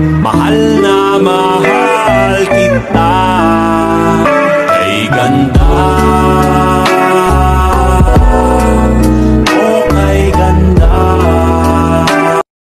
Mahal na mahal kita. Kay ganda.